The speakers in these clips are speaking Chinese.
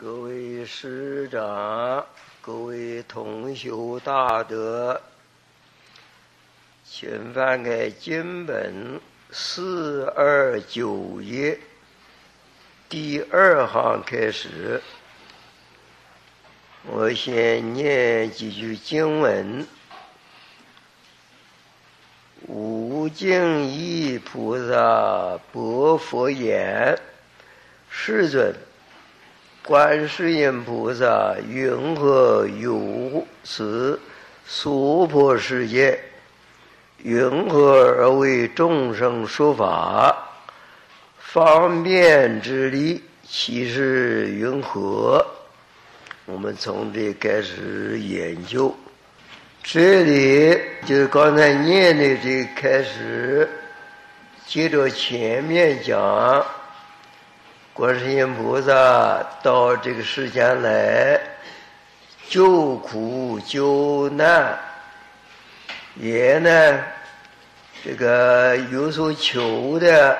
各位师长，各位同修大德，请翻开经本四二九页第二行开始。我先念几句经文：无尽意菩萨薄佛言：“世尊。”观世音菩萨云何有此娑婆世界？云何而为众生说法？方便之力，其是云何？我们从这开始研究。这里就是刚才念的这开始，接着前面讲。观世音菩萨到这个世间来救苦救难，也呢，这个有所求的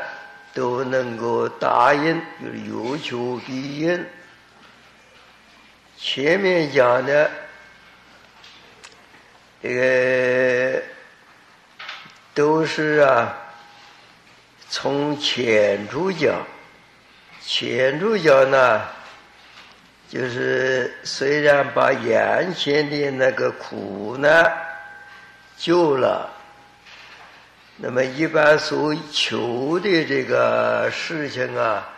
都能够答应，就是有求必应。前面讲的这个都是啊，从浅处讲。前主讲呢，就是虽然把眼前的那个苦难救了，那么一般所求的这个事情啊，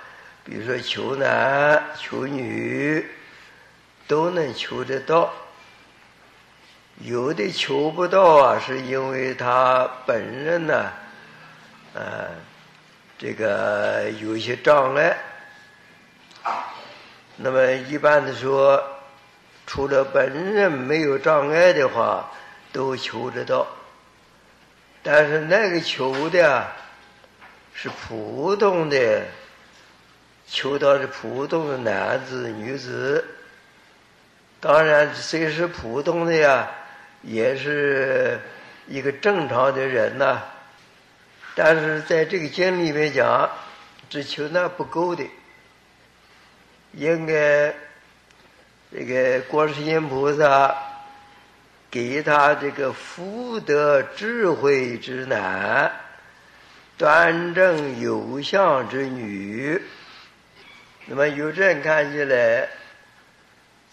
比如说求男求女，都能求得到。有的求不到啊，是因为他本人呢，呃，这个有些障碍。那么一般的说，除了本人没有障碍的话，都求得到。但是那个求的，是普通的，求到是普通的男子女子。当然，虽是普通的呀，也是一个正常的人呐。但是在这个经里面讲，只求那不够的。应该这个观世音菩萨给他这个福德智慧之男，端正有相之女。那么由这样看起来，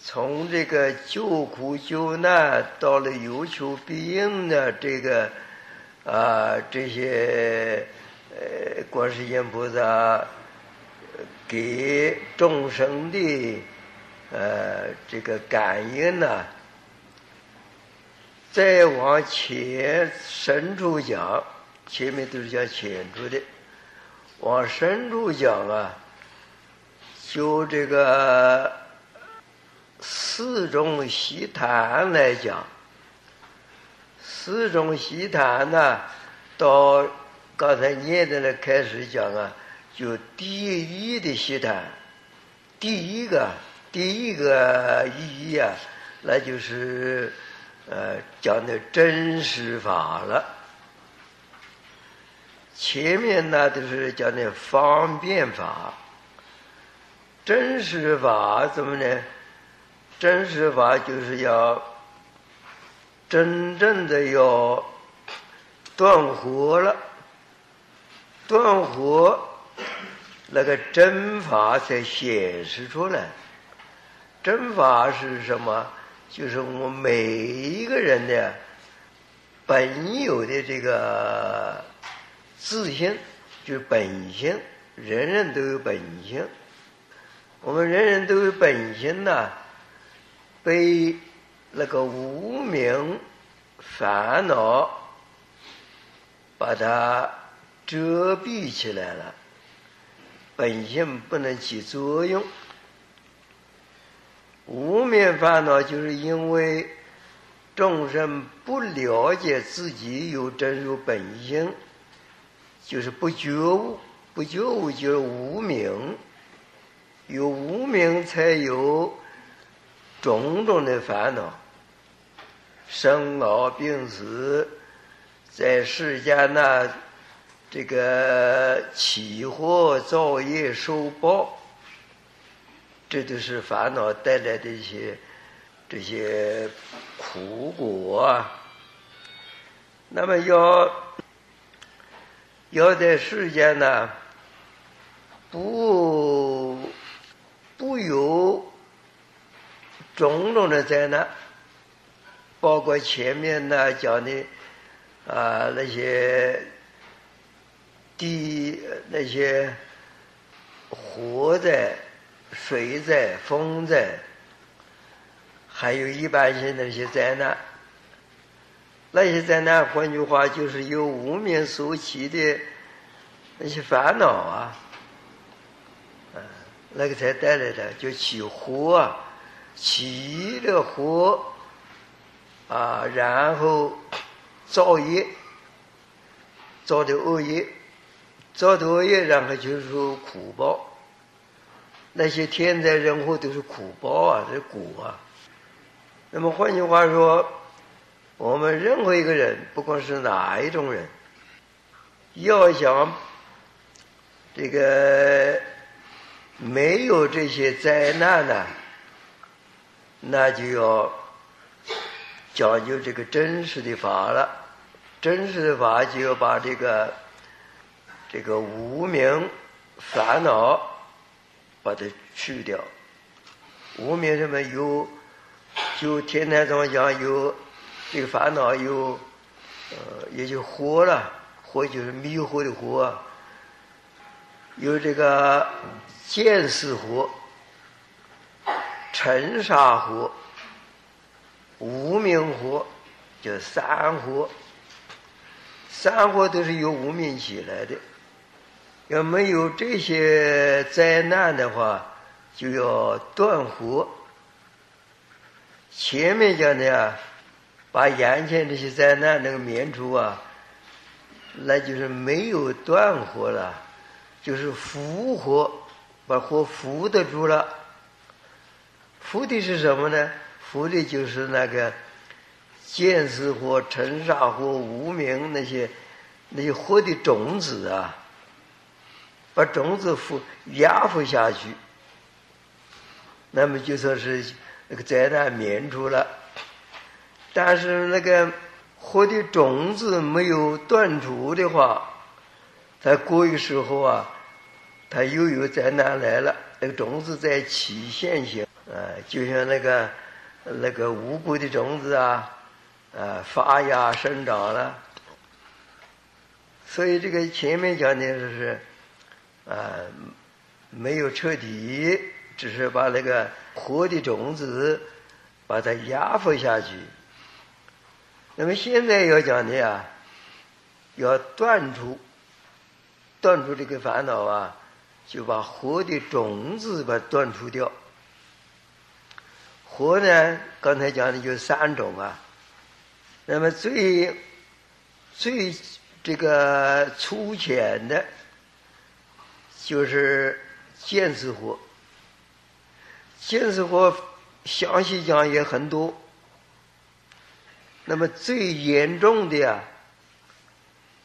从这个救苦救难到了有求必应的这个啊这些呃观世音菩萨。给众生的呃这个感应呢，再往前深处讲，前面都是讲浅处的，往深处讲啊，就这个四种习谈来讲，四种习谈呢，到刚才念的那开始讲啊。就第一的习谈，第一个第一个意义啊，那就是呃讲的真实法了。前面呢都是讲的方便法，真实法怎么呢？真实法就是要真正的要断火了，断火。那个真法才显示出来。真法是什么？就是我们每一个人的本有的这个自信，就是本性。人人都有本性，我们人人都有本性呐，被那个无名烦恼把它遮蔽起来了。本性不能起作用，无名烦恼就是因为众生不了解自己有真如本性，就是不觉悟，不觉悟就是无名，有无名才有种种的烦恼，生老病死，在世间那。这个起祸造业受报，这都是烦恼带来的一些这些苦果啊。那么要要在世间呢，不不有种种的灾难，包括前面呢讲的啊那些地那些火灾、水灾、风灾，还有一般性的那些灾难。那些灾难，换句话就是由无名所起的那些烦恼啊，嗯，那个才带来的，就起火啊，起了火啊，然后造业，造的恶业，造作业，然后就是说苦报。那些天灾人祸都是苦报啊，是果啊。那么换句话说。我们任何一个人，不管是哪一种人，要想这个没有这些灾难呢，那就要讲究这个真实的法了。真实的法就要把这个这个无名烦恼把它去掉。无名什么有，就天台上讲有。这个烦恼有，呃，也就惑了，惑就是迷惑的惑。有这个见识惑、尘沙惑、无名惑，叫三惑。三惑都是由无名起来的。要没有这些灾难的话，就要断惑。前面讲的啊。把眼前这些灾难那个免除啊，那就是没有断火了，就是复活，把火扶得住了。扶的是什么呢？扶的就是那个见识火、尘沙火、无名那些那些火的种子啊，把种子扶压服下去，那么就说是那个灾难免除了。但是那个火的种子没有断除的话，再过一时候啊，它又有灾难来了。那个种子在起现行，啊，就像那个那个无辜的种子啊，啊，发芽生长了。所以这个前面讲的就是，啊，没有彻底，只是把那个活的种子把它压服下去。那么现在要讲的啊，要断除断除这个烦恼啊，就把活的种子把它断除掉。活呢，刚才讲的就三种啊。那么最最这个粗浅的，就是见识火。见识火详细讲也很多。那么最严重的呀，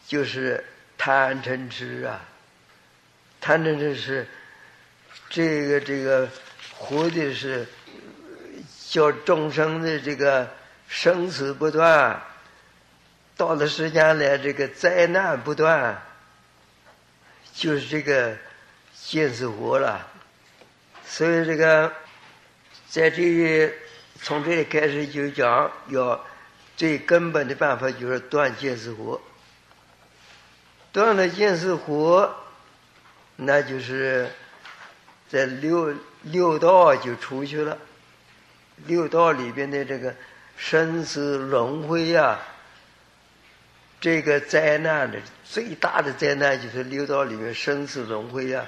就是贪嗔痴啊，贪嗔痴是这个这个活的是叫众生的这个生死不断，到了时间来这个灾难不断，就是这个见死活了。所以这个在这里从这里开始就讲要。最根本的办法就是断见识活，断了见识活，那就是在六六道就出去了。六道里边的这个生死轮回呀，这个灾难的最大的灾难就是六道里面生死轮回呀，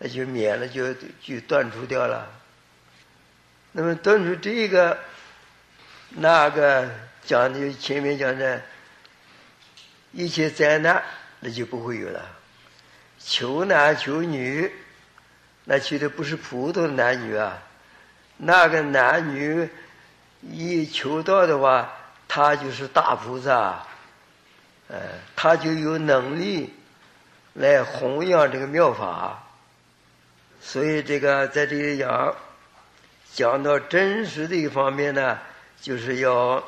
那就免了，就就断除掉了。那么断除这个。那个讲的前面讲的，一切灾难那就不会有了。求男求女，那求的不是普通男女啊。那个男女一求到的话，他就是大菩萨，呃，他就有能力来弘扬这个妙法。所以这个在这里讲，讲到真实的一方面呢，就是要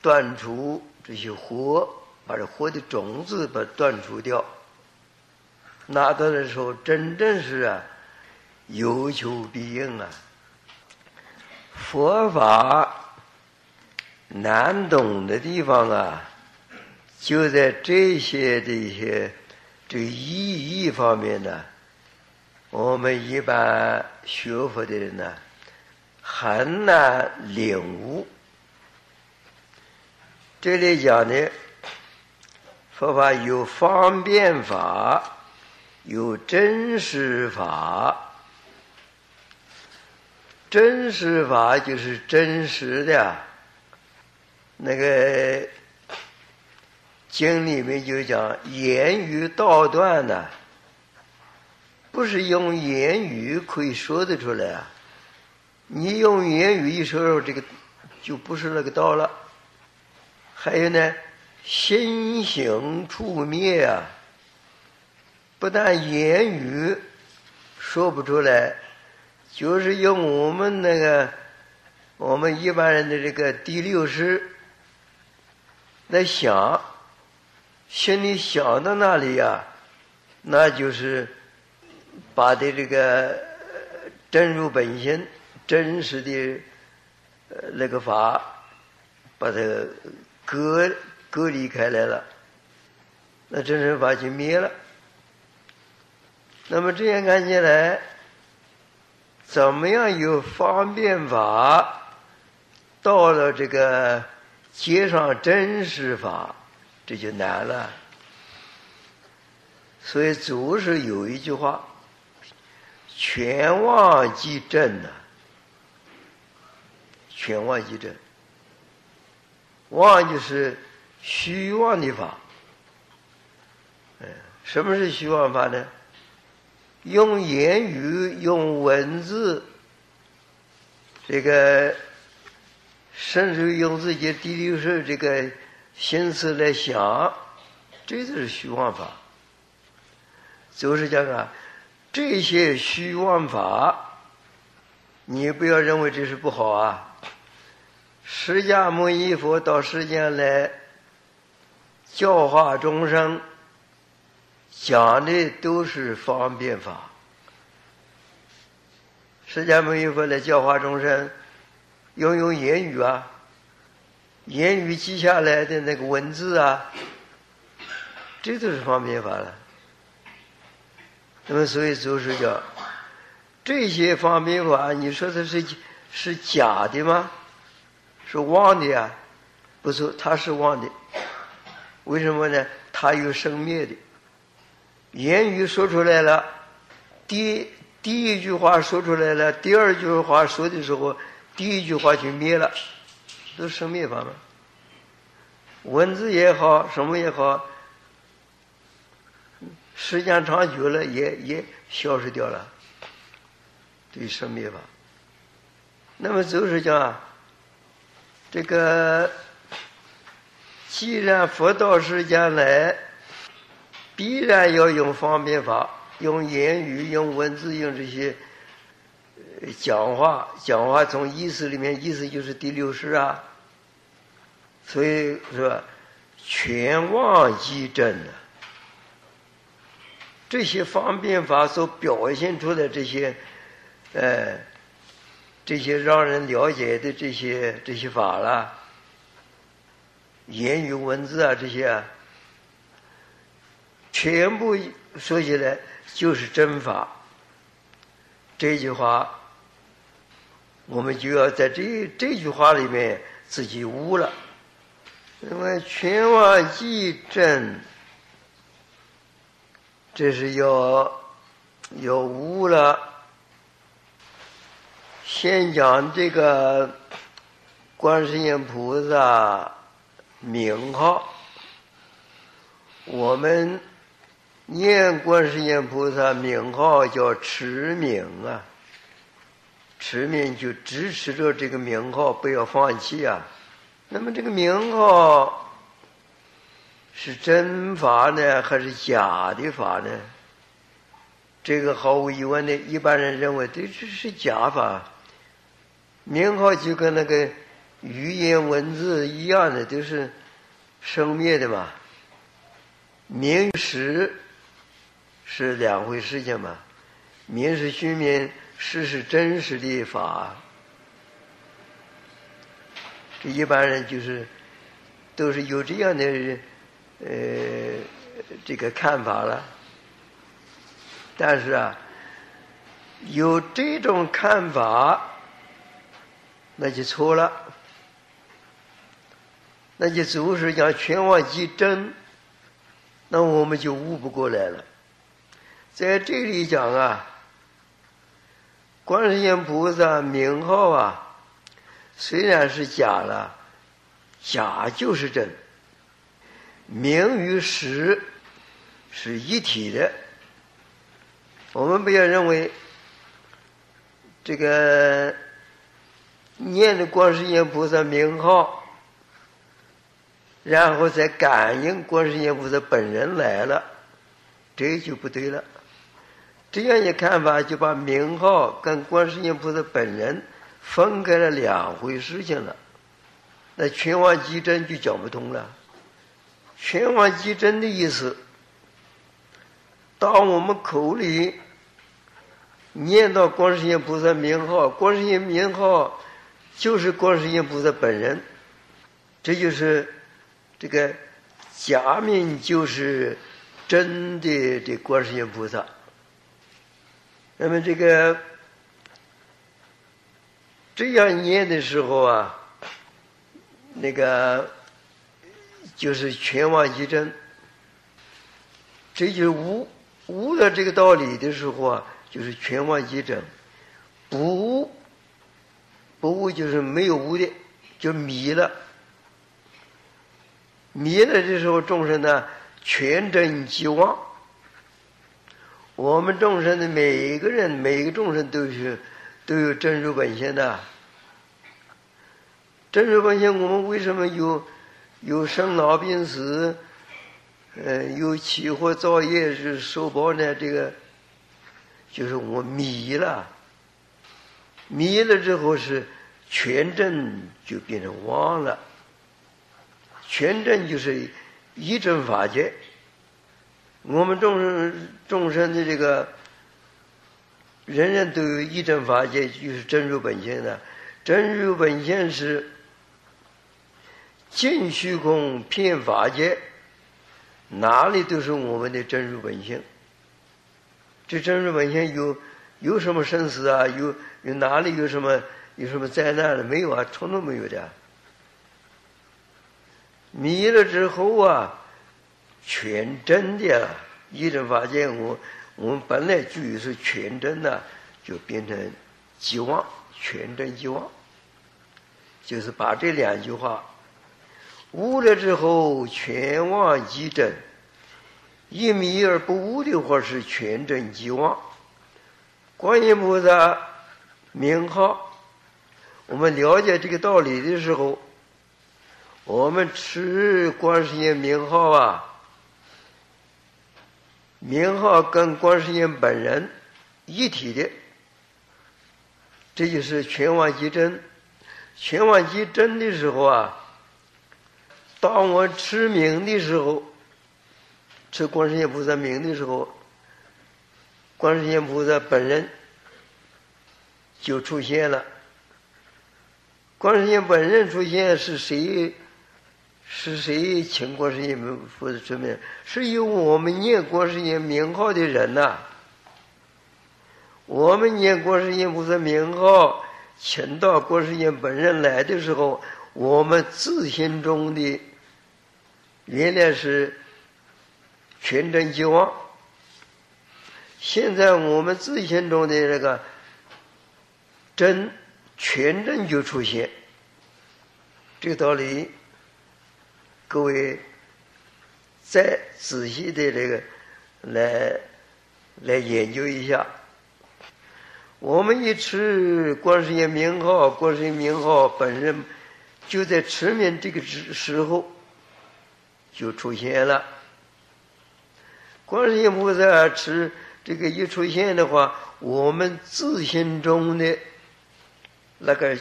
断除这些火，把这火的种子把断除掉。拿到的时候，真正是啊，有求必应啊。佛法难懂的地方啊，就在这些这些这意义方面呢。我们一般学佛的人呢，很难领悟。这里讲的佛法有方便法，有真实法。真实法就是真实的，那个经里面就讲言语道断的。不是用言语可以说得出来啊！你用言语一说，这个就不是那个道了。还有呢，心行处灭啊！不但言语说不出来，就是用我们那个我们一般人的这个第六识来想，心里想到那里呀，那就是。把的这个真如本心、真实的那个法，把它隔隔离开来了，那真实法就灭了。那么这样看起来，怎么样有方便法到了这个接上真实法，这就难了。所以祖师有一句话。全妄即正呐，全妄即正。妄就是虚妄的法。嗯，什么是虚妄法呢？用言语、用文字，这个甚至用自己第六识这个心思来想，这就是虚妄法。就是讲啊。这些虚妄法，你不要认为这是不好啊！释迦牟尼佛到世间来教化众生，讲的都是方便法。释迦牟尼佛来教化众生，要用言语啊，言语记下来的那个文字啊，这都是方便法了。那么，所以就是叫这些方便法，你说它是是假的吗？是妄的呀？不是，它是妄的。为什么呢？它有生灭的。言语说出来了，第第一句话说出来了，第二句话说的时候，第一句话就灭了，都是生灭法嘛。文字也好，什么也好。时间长久了，也也消失掉了，对生灭法。那么就是讲，这个既然佛道世间来，必然要用方便法，用言语、用文字、用这些讲话。讲话从意思里面，意思就是第六识啊。所以说，全忘即真的。这些方便法所表现出的这些，呃，这些让人了解的这些这些法了，言语文字啊这些，全部说起来就是真法。这句话，我们就要在这这句话里面自己悟了。那么全忘即真。这是要要悟了。先讲这个观世音菩萨名号。我们念观世音菩萨名号叫持名啊，持名就支持着这个名号，不要放弃啊。那么这个名号。是真法呢，还是假的法呢？这个毫无疑问的，一般人认为这这是假法。名号就跟那个语言文字一样的，都是生灭的嘛。名实是两回事情嘛，名是虚名，实是真实的法。这一般人就是都是有这样的呃这个看法了。但是啊，有这种看法，那就错了，那就总是讲全忘即真，那我们就悟不过来了。在这里讲啊，观世音菩萨名号啊，虽然是假了，假就是真，名与实是一体的。我们不要认为这个念的观世音菩萨名号，然后再感应观世音菩萨本人来了，这就不对了。这样一看法，就把名号跟观世音菩萨本人分开了两回事情了。那全忘即真就讲不通了。全忘即真的意思。当我们口里念到观世音菩萨名号，观世音名号就是观世音菩萨本人，这就是这个假名就是真的的观世音菩萨。那么这个这样念的时候啊，那个就是全忘即真，这就是悟。悟了这个道理的时候啊，就是全忘即真；不悟，不悟就是没有悟的，就迷了。迷了的时候，众生呢全真即忘。我们众生的每一个人，每一个众生都是都有真如本性的。真如本性，我们为什么有有生老病死？呃，有起火造业是受报呢？这个就是我迷了，迷了之后是全真就变成妄了。全真就是一真法界。我们众生众生的这个人人都有一真法界，就是真如本性的。真如本性是尽虚空遍法界。哪里都是我们的真如本性。这真如本性有有什么生死啊？有有哪里有什么有什么灾难的？没有啊，从来没有的。迷了之后啊，全真的一真法界，我我们本来就有是全真的，就变成即妄，全真即妄，就是把这两句话。悟了之后，全忘即真；一迷而不悟的话，是全真即忘。观音菩萨名号，我们了解这个道理的时候，我们持观世音名号啊，名号跟观世音本人一体的，这就是全忘即真。全忘即真的时候啊。当我持名的时候，持观世音菩萨名的时候，观世音菩萨本人就出现了。观世音本人出现是谁？是谁请观世音菩萨出面？是由我们念观世音名号的人呐。我们念观世音菩萨名号，请到观世音本人来的时候，我们自心中的。原来是全真即忘，现在我们自信中的那个真全真就出现，这个道理，各位再仔细的这个来来研究一下。我们一持观世音名号，观世音名号本身就在持名这个时时候。就出现了。观世音菩萨持这个一出现的话，我们自心中的那个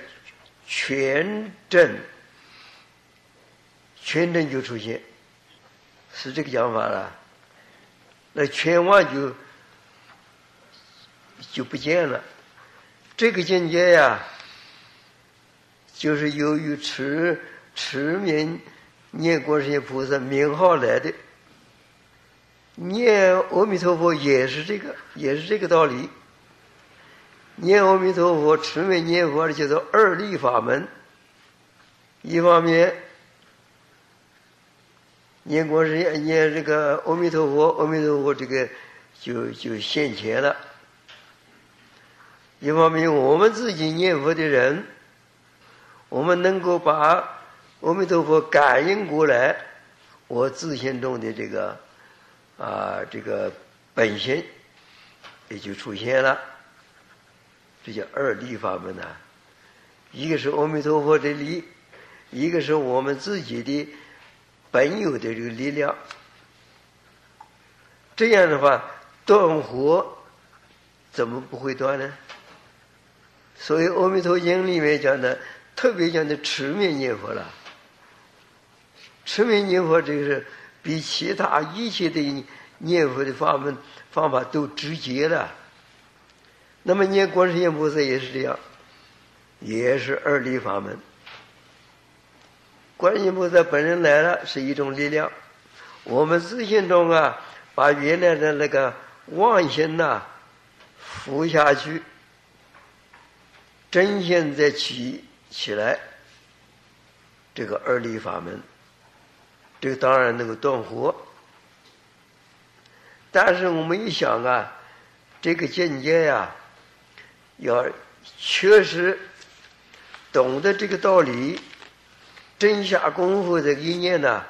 全真，全真就出现，是这个讲法了。那全妄就就不见了。这个境界呀，就是由于持持名念观世音菩萨名号来的。念阿弥陀佛也是这个，也是这个道理。念阿弥陀佛，持名念佛的叫做二力法门。一方面念观世音，念这个阿弥陀佛，阿弥陀佛这个就就现前了。一方面我们自己念佛的人，我们能够把阿弥陀佛感应过来，我自心中的这个。啊，这个本心也就出现了，这叫二力法门呐。一个是阿弥陀佛的力，一个是我们自己的本有的这个力量。这样的话，断火怎么不会断呢？所以《阿弥陀经》里面讲的，特别讲的持名念佛了。持名念佛，这个是。比其他一切的念佛的法门方法都直接了。那么念观世音菩萨也是这样，也是二力法门。观世音菩萨本人来了是一种力量，我们自信中啊，把原来的那个妄心呐伏下去，真心再起起来，这个二力法门。这个当然能够断火，但是我们一想啊，这个境界呀，要确实懂得这个道理，真下功夫的一念呢，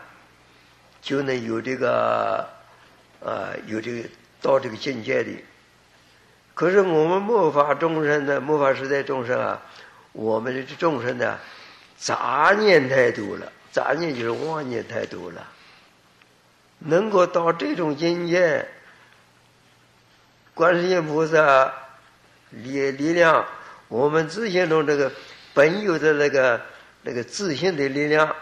就能有这个啊，有这个到这个境界里。可是我们末法众生呢，末法时代众生啊，我们的众生呢，杂念太多了。杂念就是妄念太多了，能够到这种境界，观世音菩萨力力量，我们自信中这个本有的那个那个自信的力量，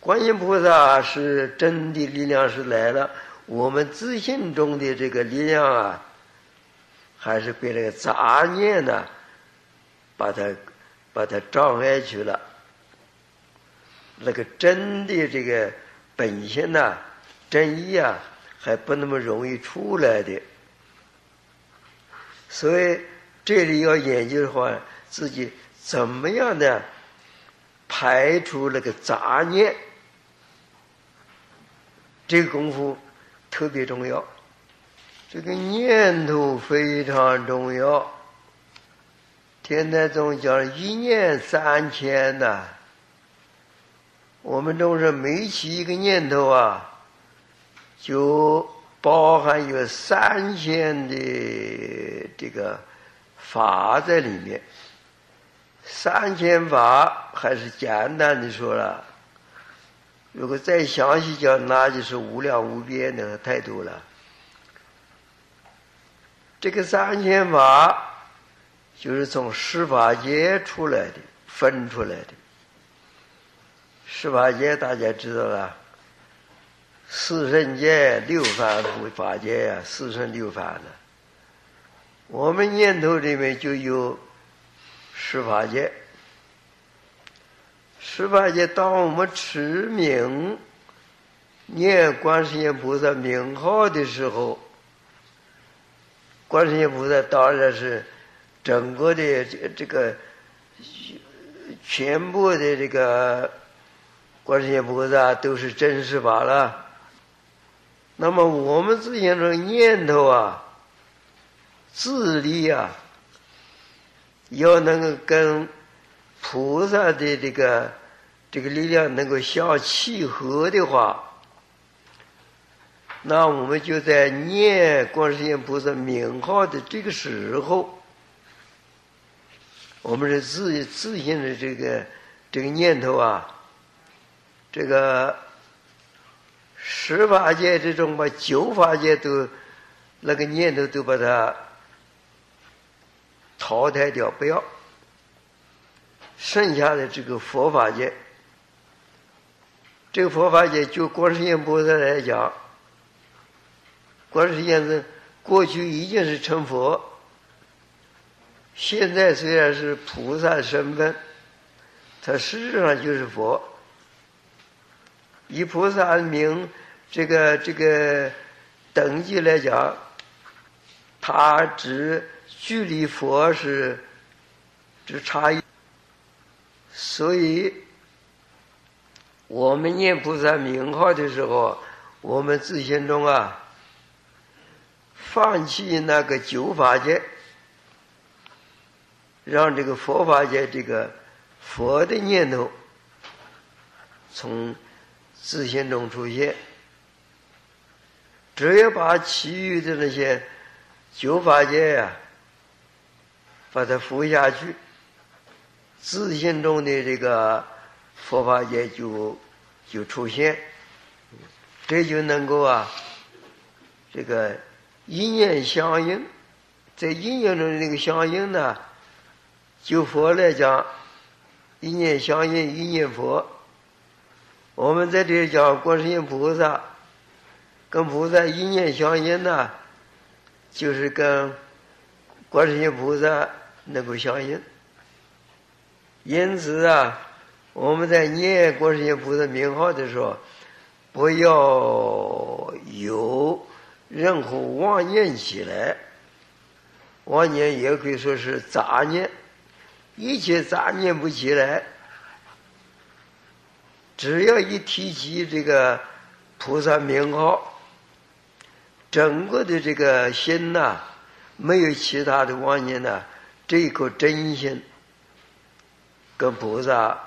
观音菩萨是真的力量是来了，我们自信中的这个力量啊，还是被那个杂念呢，把它把它障碍去了。那个真的这个本性呐，真意啊，还不那么容易出来的。所以这里要研究的话，自己怎么样的排除那个杂念，这个功夫特别重要。这个念头非常重要。天台宗讲一念三千呐。我们都是每起一个念头啊，就包含有三千的这个法在里面。三千法还是简单的说了，如果再详细讲，那就是无量无边的，太多了。这个三千法就是从十法界出来的，分出来的。十八界大家知道了，四圣界六凡夫法界呀，四圣六凡的。我们念头里面就有十八界。十八界，当我们持名念观世音菩萨名号的时候，观世音菩萨当然是整个的这这个全部的这个。观世音菩萨都是真实法了。那么我们自己的念头啊、自力啊，要能够跟菩萨的这个这个力量能够相契合的话，那我们就在念观世音菩萨名号的这个时候，我们是自自信的这个这个念头啊。这个十法界之中吧，九法界都那个念头都把它淘汰掉，不要。剩下的这个佛法界，这个佛法界就观世音菩萨来讲，观世音是过去已经是成佛，现在虽然是菩萨身份，他实质上就是佛。以菩萨名这个这个等级来讲，他只距离佛是只差一。所以，我们念菩萨名号的时候，我们自心中啊，放弃那个九法界，让这个佛法界这个佛的念头从自信中出现。只要把其余的那些九法界呀，把它扶下去。自信中的这个佛法界就就出现，这就能够啊，这个一念相应，在一念中的那个相应呢，就佛来讲，一念相应一念佛。我们在这里讲观世音菩萨，跟菩萨一念相应呢，就是跟观世音菩萨能够相应。因此啊，我们在念观世音菩萨名号的时候，不要有任何妄念起来。妄念也可以说是杂念，一切杂念不起来。只要一提起这个菩萨名号，整个的这个心呐，没有其他的妄念呐，这一颗真心。跟菩萨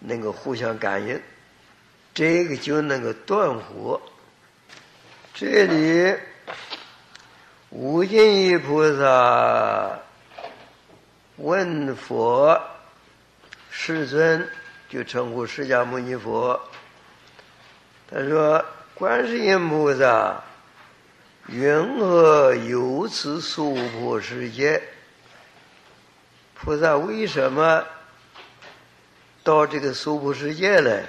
能够互相感应，这个就能够断火。这里无尽意菩萨问佛，世尊就称呼释迦牟尼佛。他说：“观世音菩萨，云何有此娑婆世界？菩萨为什么？”到这个娑婆世界来，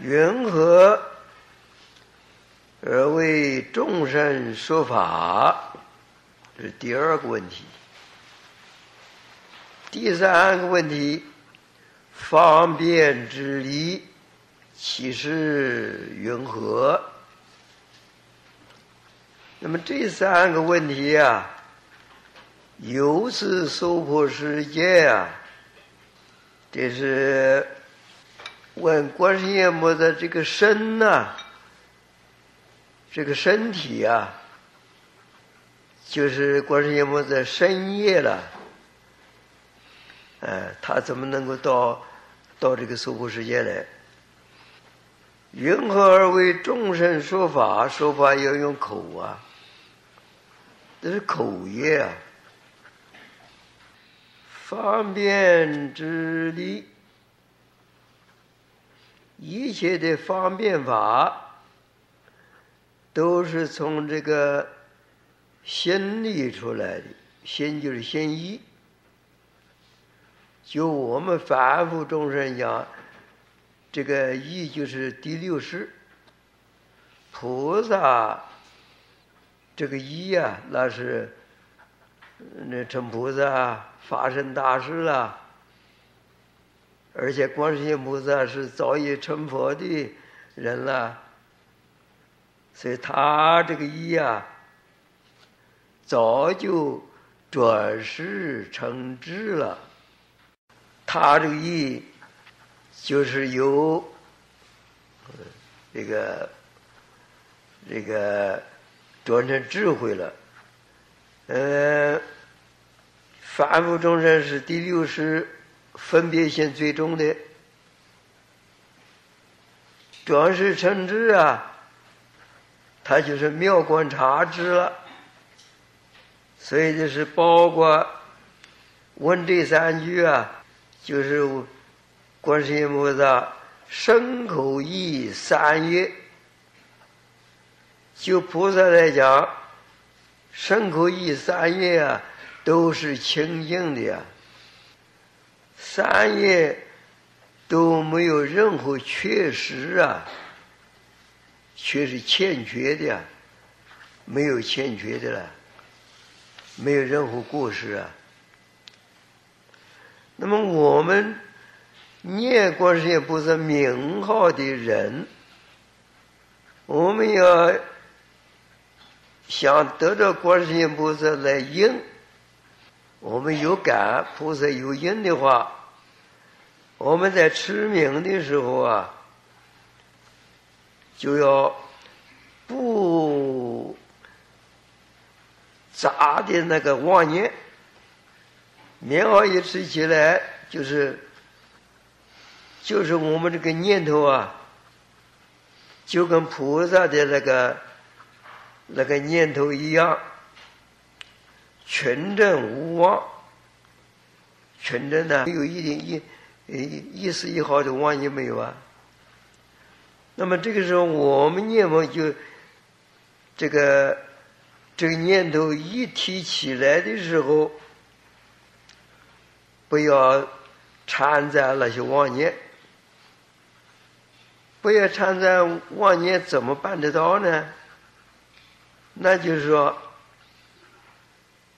云何而为众生说法？这是第二个问题。第三个问题，方便之理，其是云何？那么这三个问题啊，由此娑婆世界啊。这是问观世音菩萨这个身呐，这个身体啊，就是观世音菩萨深夜了，哎，他怎么能够到到这个娑婆世界来？云何而为众生说法？说法要用口啊，这是口业啊。方便之力，一切的方便法都是从这个心里出来的。心就是心意。就我们凡夫众生讲，这个意就是第六识。菩萨这个意啊，那是那成菩萨。发生大事了，而且观世音菩萨是早已成佛的人了，所以他这个意啊，早就转世成智了。他这个意就是由这个这个转成智慧了，嗯。凡夫众生是第六识分别心最重的，转世成智啊，他就是妙观察智了。所以就是包括问这三句啊，就是观世音菩萨身口意三业，就菩萨来讲，身口意三业啊，都是清净的呀。三业都没有任何缺失啊，却是欠缺的呀，没有欠缺的了，没有任何过失啊。那么我们念观世音菩萨名号的人，我们要想得到观世音菩萨来应，我们有感菩萨有应的话，我们在持名的时候啊，就要不杂的那个妄念。棉袄一吃起来，就是，就是我们这个念头啊，就跟菩萨的那个那个念头一样，纯正无妄，纯正的没有一点一一丝一毫的妄念没有啊。那么这个时候，我们念佛就这个这个念头一提起来的时候。不要掺杂那些妄念，不要掺杂妄念，怎么办得到呢？那就是说，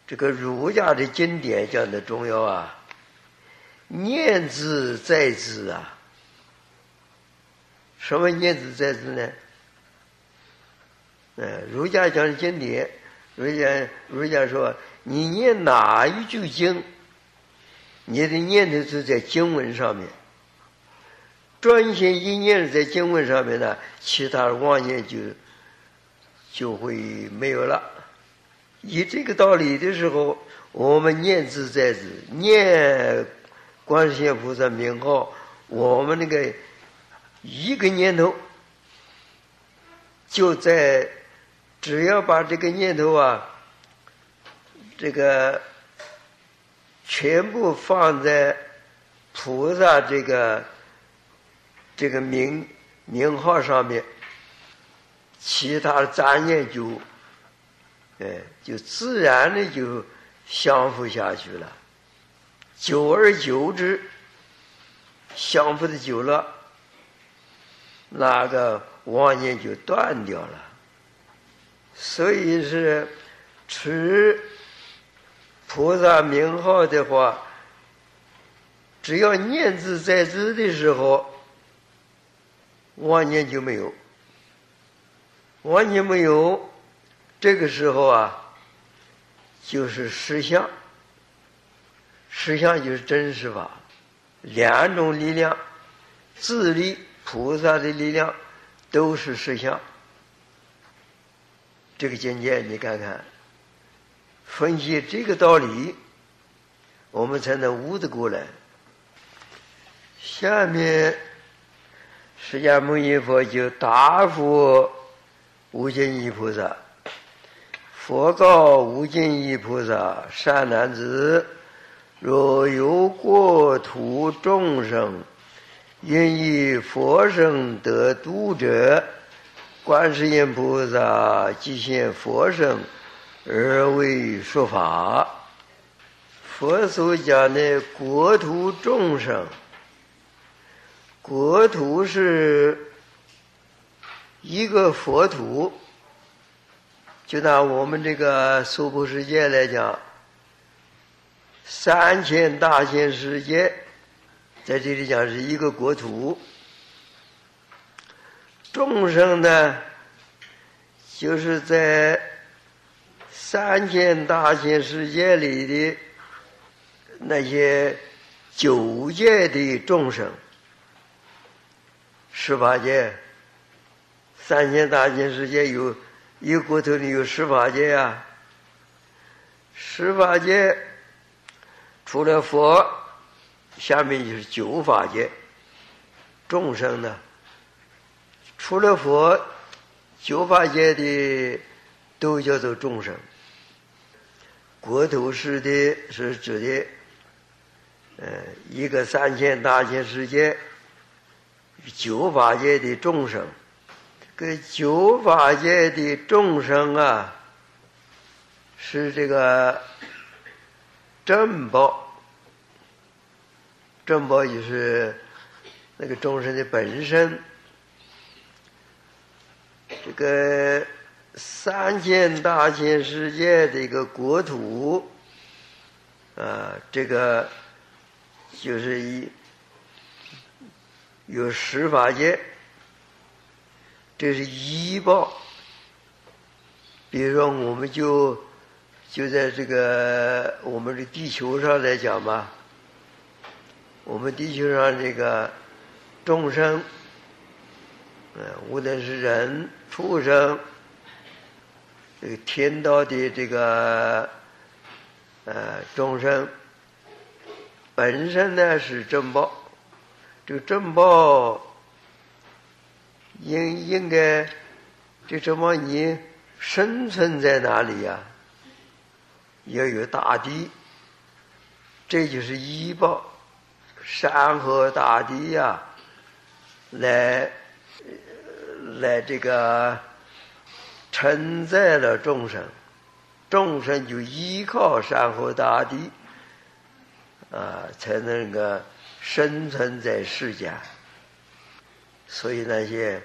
这个儒家的经典讲的重要啊，念兹在兹啊。什么念兹在兹呢？嗯，儒家讲的经典，儒家儒家说，你念哪一句经？你的念头是在经文上面，专心一念在经文上面呢，其他的妄念就就会没有了。以这个道理的时候，我们念兹在兹，念观世音菩萨名号，我们那个一个念头就在，只要把这个念头啊，这个。全部放在菩萨这个这个名名号上面，其他的杂念就，哎，就自然的就相互下去了。久而久之，相互的久了，那个妄念就断掉了。所以是持。菩萨名号的话，只要念字在兹的时候，妄念就没有，妄念没有，这个时候啊，就是实相，实相就是真实法，两种力量，自力菩萨的力量都是实相，这个境界你看看。分析这个道理，我们才能悟得过来。下面，释迦牟尼佛就答复无尽意菩萨：“佛告无尽意菩萨，善男子，若有国土众生，因以佛身得度者，观世音菩萨即现佛身。”而为说法，佛所讲的国土众生，国土是一个佛土，就拿我们这个娑婆世界来讲，三千大千世界，在这里讲是一个国土，众生呢，就是在。三千大千世界里的那些九界的众生，十八界，三千大千世界有一个国头里有十八界啊。十八界除了佛，下面就是九法界众生呢。除了佛，九法界的都叫做众生。国土是的，是指的，呃，一个三千大千世界，九法界的众生，个九法界的众生啊，是这个正报，正报就是那个众生的本身。这个三千大千世界的一个国土，啊，这个就是一有十法界。这是医报，比如说，我们就就在这个我们的地球上来讲吧，我们地球上这个众生，嗯，无论是人、畜生，这个天道的这个呃众生，本身呢是正报，这个正报。应应该，这什么你生存在哪里呀？要有大地，这就是医报，山河大地呀，来来这个承载了众生，众生就依靠山河大地啊，才能够生存在世间。所以那些，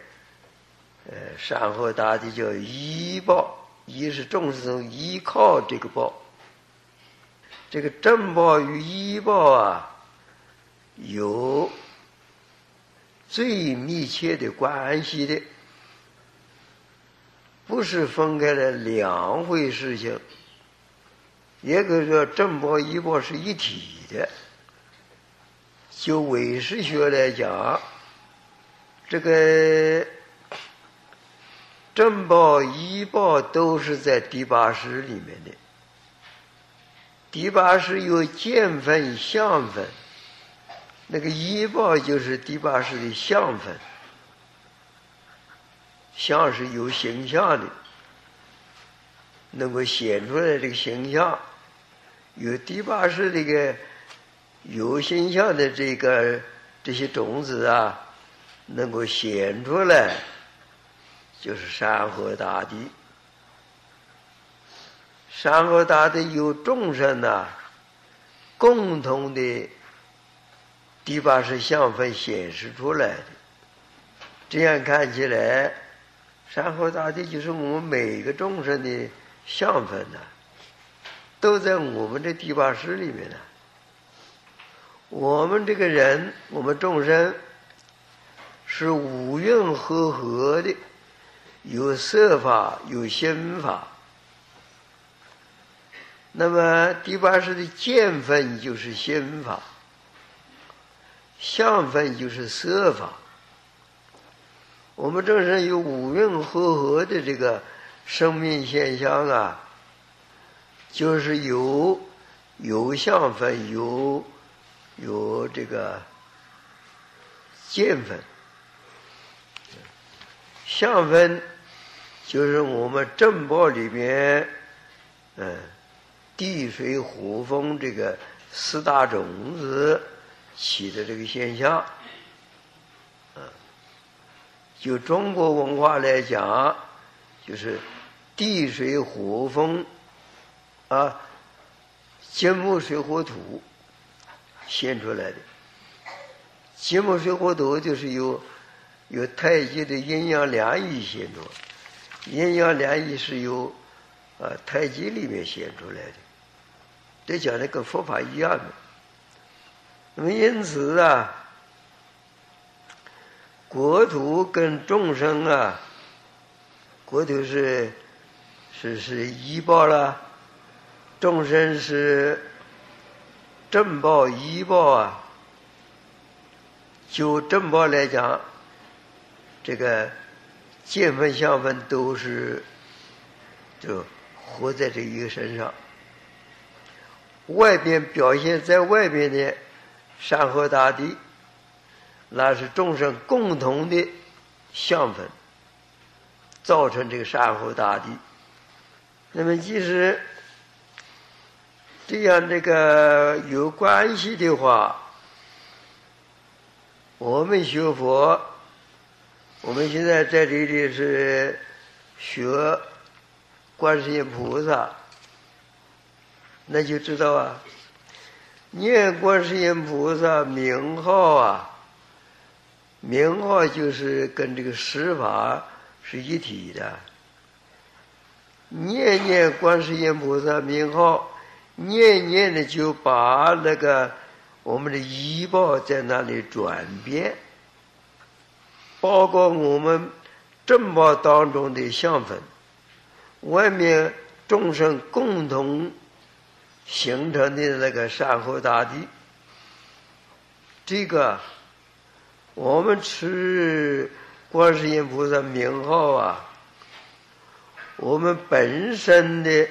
呃，山河大地叫依报，依是众生依靠这个报。这个正报与依报啊，有最密切的关系的，不是分开了两回事情。也可以说正报依报是一体的。就唯识学来讲。这个正报、医报都是在第八识里面的。第八识有见分、相分，那个医报就是第八识的相分。像是有形象的，能够显出来这个形象。有第八识这个有形象的这个这些种子啊。能够显出来，就是山河大地。山河大地有众生呐，共同的第八识相分显示出来的。这样看起来，山河大地就是我们每个众生的相分呐，都在我们的第八识里面呢。我们这个人，我们众生。是五蕴和合的，有色法，有心法。那么第八识的见分就是心法，相分就是色法。我们正是有五蕴和合的这个生命现象啊，就是有有相分，有有这个见分。相分就是我们正报里面，嗯，地水火风这个四大种子起的这个现象，就中国文化来讲，就是地水火风啊，金木水火土现出来的，金木水火土就是由。有太极的阴阳两仪显出，阴阳两仪是由啊太极里面显出来的，这讲的跟佛法一样的。那么因此啊，国土跟众生啊，国土是是是医报了，众生是正报医报啊。就正报来讲。这个见分相分都是就活在这一个身上，外边表现在外边的山河大地，那是众生共同的相分，造成这个山河大地。那么，即使这样这个有关系的话，我们学佛。我们现在在这里是学观世音菩萨，那就知道啊，念观世音菩萨名号啊，名号就是跟这个施法是一体的。念念观世音菩萨名号，念念的就把那个我们的医报在那里转变，包括我们正报当中的相分，外面众生共同形成的那个山河大地，这个我们持观世音菩萨名号啊。我们本身的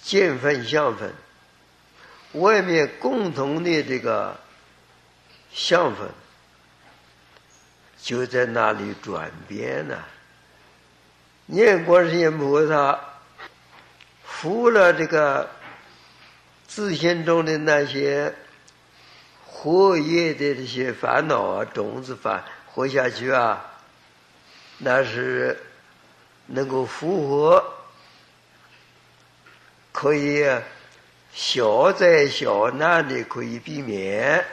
见分相分，外面共同的这个相分，就在那里转变呢。念观世音菩萨，服了这个自心中的那些活业的这些烦恼啊，种子烦活下去啊，那是。能够复活，可以小灾小难的可以避免，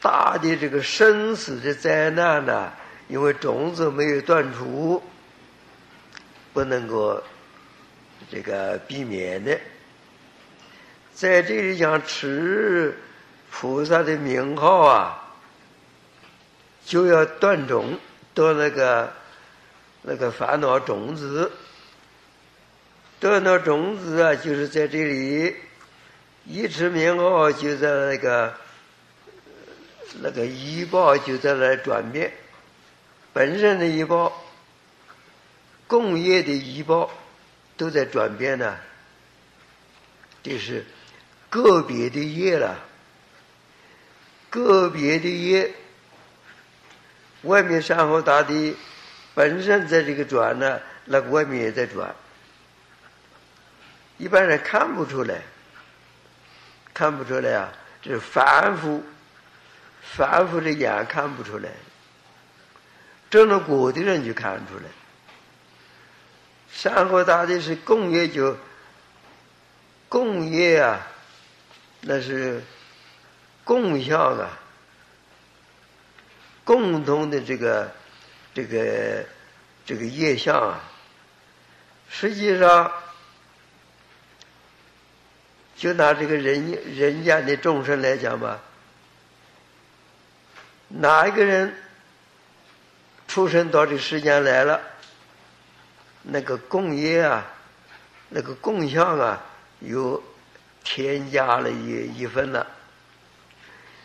大的这个生死的灾难呢，因为种子没有断除，不能够这个避免的。在这里讲持菩萨的名号啊，就要断种断那个。那个烦恼种子，得那种子啊，就是在这里，一持名号就在那个那个医报就在那转变，本身的医报，工业的医报都在转变呢。这是个别的业了，个别的业，外面山河大地。本身在这个转呢，那个外面也在转，一般人看不出来，看不出来啊，这是反复，反复的眼看不出来，正了果的人就看出来。山河大地是共业，就共业啊，那是共相啊，共同的这个。这个这个业相啊，实际上就拿这个人人间的众生来讲吧，哪一个人出生到这世间来了，那个共业啊，那个共相啊，有添加了一一份了。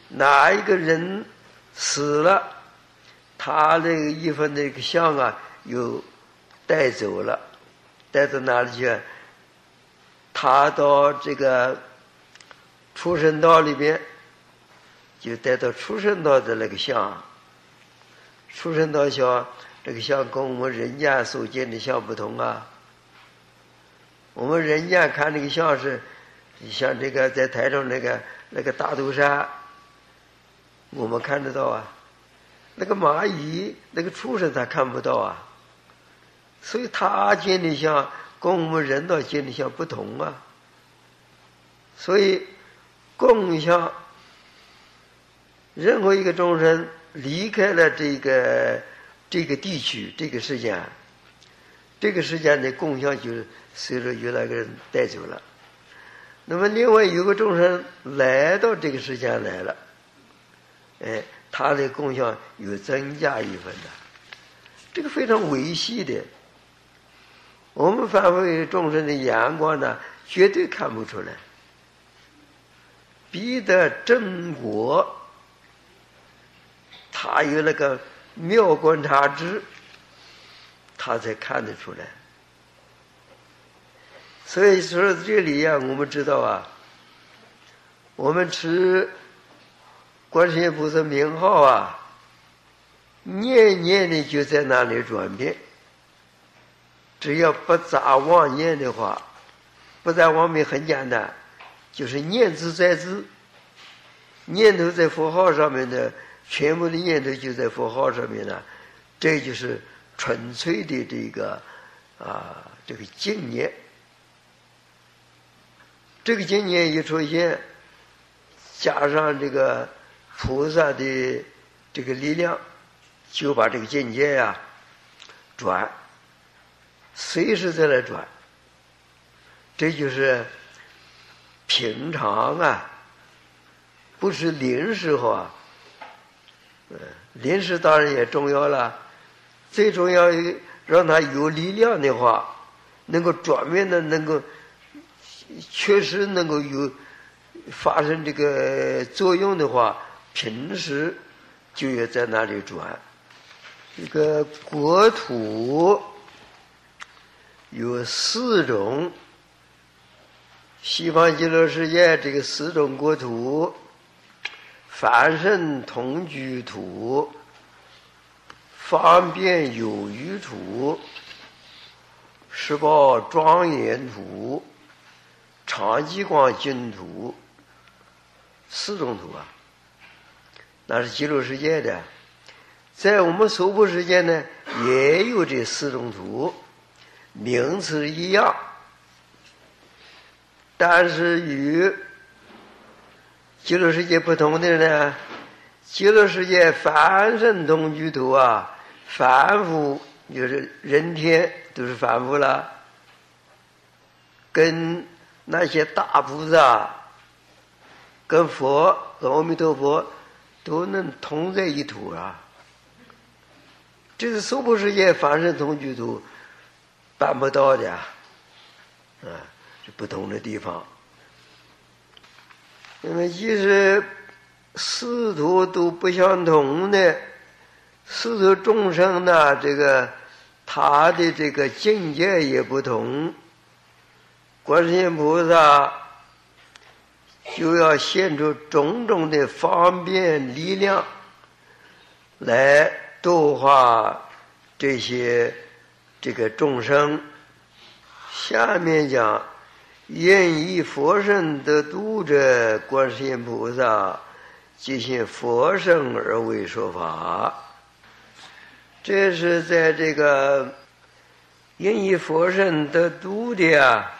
哪一个人死了？他那个一份那个相啊，又带走了，带到哪里去？他到这个出生道里边，就带到出生道的那个相。出生道像，这个像跟我们人间所见的像不同啊。我们人家看那个像是，你像这个在台上那个那个大肚山，我们看得到啊。那个蚂蚁，那个畜生他看不到啊，所以他建立像跟我们人道建立像不同啊。所以共相，任何一个众生离开了这个这个地区、这个世间，这个世间的共相就随着有那个人带走了。那么另外有个众生来到这个世间来了，哎。他的功效有增加一分的，这个非常维系的。我们凡夫众生的眼光呢，绝对看不出来。彼得正果，他有那个妙观察智，他才看得出来。所以说这里呀，我们知道啊，我们持。观世音菩萨名号啊，念念的就在那里转变。只要不杂妄念的话，不杂妄念很简单，就是念字在字，念头在符号上面的全部的念头就在佛号上面呢，这就是纯粹的这个啊这个经念。这个经念一出现，加上这个菩萨的这个力量，就把这个境界呀转，随时在那转。这就是平常啊，不是临时啊。嗯，临时当然也重要了，最重要让他有力量的话，能够转变的，能够确实能够有发生这个作用的话，平时就要在那里转。这个国土有四种。西方极乐世界这个四种国土：凡圣同居土、方便有余土、十报庄严土、长吉光净土，四种土啊，那是极乐世界的。在我们娑婆世界呢，也有这四种土，名词一样。但是与极乐世界不同的呢，极乐世界凡圣同居土啊，凡夫就是人天都是凡夫了，跟那些大菩萨、跟佛、跟阿弥陀佛都能同在一土啊。这是娑婆世界凡圣同居土办不到的啊。不同的地方，因为即使四土都不相同的四土众生呢，这个他的这个境界也不同。观世音菩萨就要现出种种的方便力量来度化这些这个众生。下面讲。愿以佛身得度者，观世音菩萨即现佛身而为说法。这是在这个愿以佛身得度的啊，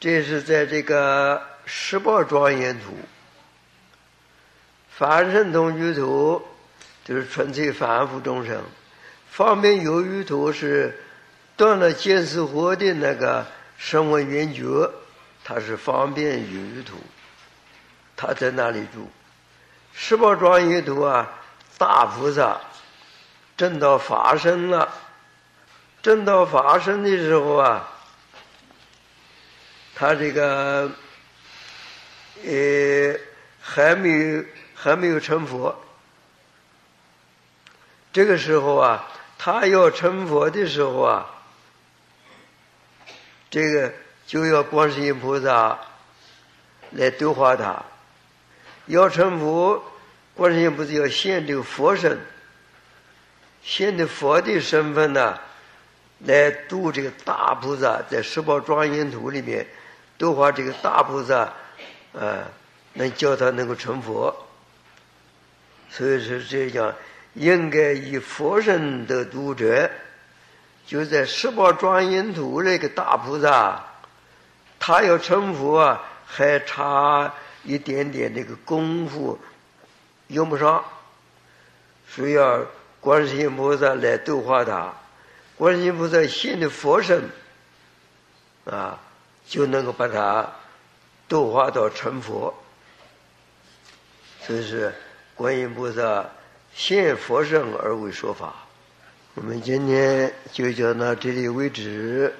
这是在这个十宝庄严图、凡圣同居图，就是纯粹凡夫众生；方便有余图是断了见思惑的那个。声闻缘觉，他是方便有余土，他在那里住。十宝庄严土啊，大菩萨正到法身了，正到法身的时候啊，他这个呃还没有还没有成佛。这个时候啊，他要成佛的时候啊。这个就要观世音菩萨来度化他，要成佛，观世音菩萨要现这个佛身，现的佛的身份呢，来度这个大菩萨，在十宝庄严图里面度化这个大菩萨，啊，能叫他能够成佛。所以说，这样应该以佛身的度者。就在十宝庄严图那个大菩萨，他要成佛啊，还差一点点那个功夫，用不上，需要观世音菩萨来度化他。观世音菩萨现的佛身，啊，就能够把它度化到成佛。所以是观音菩萨现佛身而为说法。我们今天就讲到这里为止。